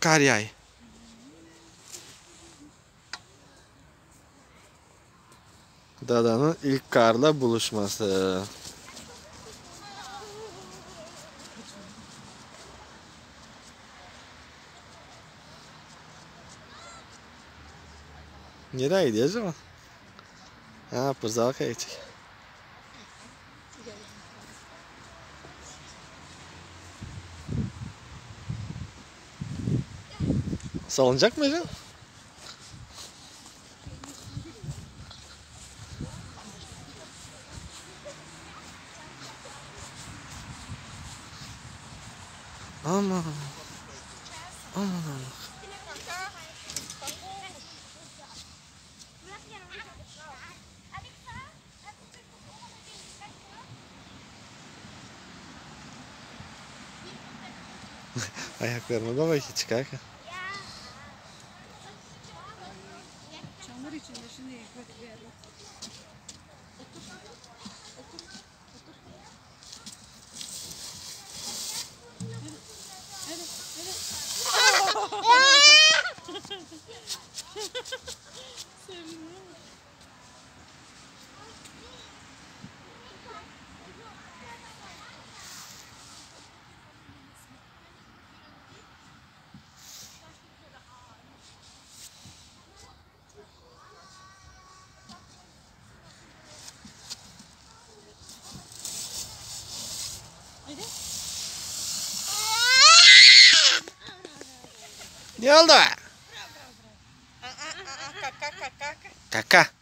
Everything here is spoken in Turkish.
Kar yağıyor. Dadanın ilk karla buluşması. Nereye gidiyoruz ama? Ha, Pırzalka'ya gidecek. Salınacak mı Ece? Aman. Aman. Ayaklarıma da bak hiç çıkarken. Çamur içinde şimdi götürüyorum. Ne oldu? Kaka kaka. Kaka.